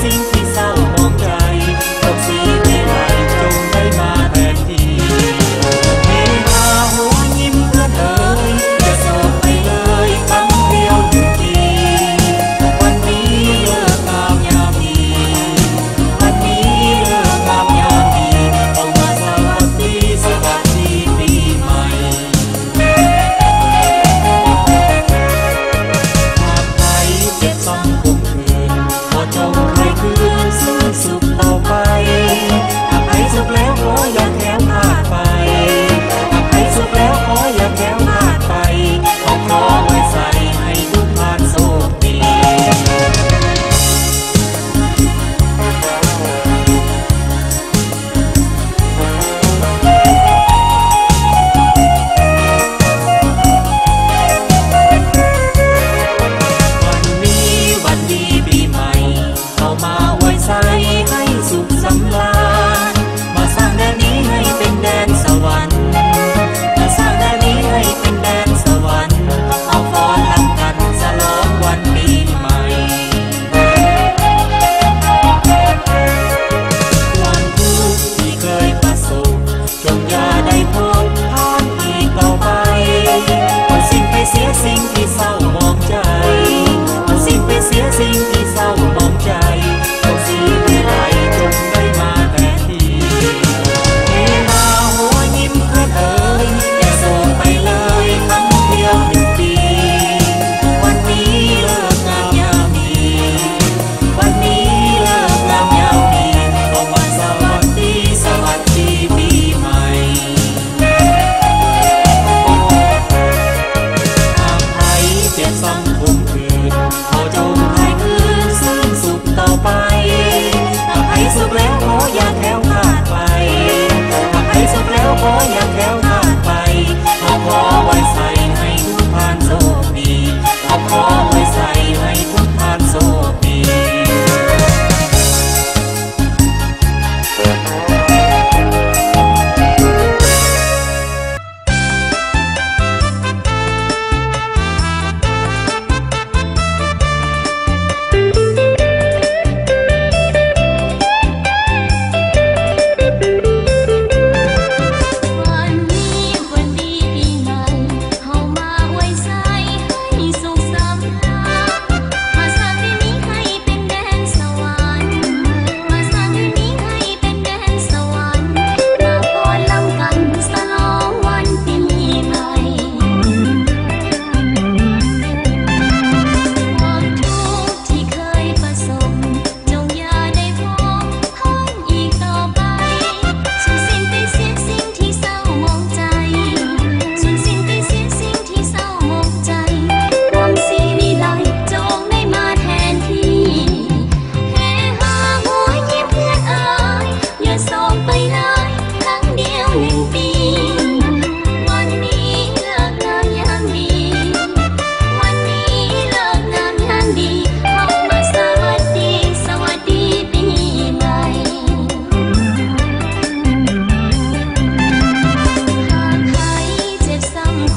sin ti.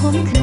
홈그